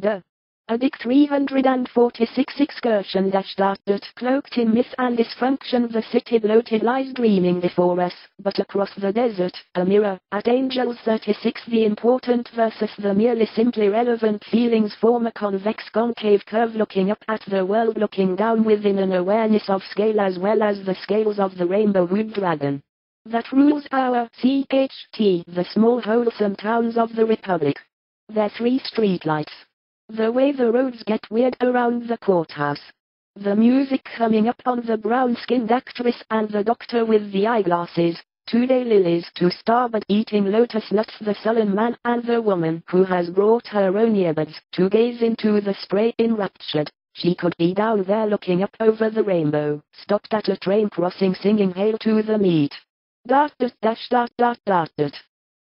The Addic 346 excursion dash dot cloaked in myth and dysfunction the city bloated lies dreaming before us, but across the desert, a mirror, at Angels 36 the important versus the merely simply relevant feelings form a convex concave curve looking up at the world looking down within an awareness of scale as well as the scales of the rainbow wood dragon. That rules our CHT the small wholesome towns of the Republic. Their three streetlights the way the roads get weird around the courthouse. The music coming up on the brown-skinned actress and the doctor with the eyeglasses. Two daylilies to starboard eating lotus nuts the sullen man and the woman who has brought her own earbuds to gaze into the spray enraptured. She could be down there looking up over the rainbow, stopped at a train crossing singing hail to the meat. Dot dot dash dot dot dot dot.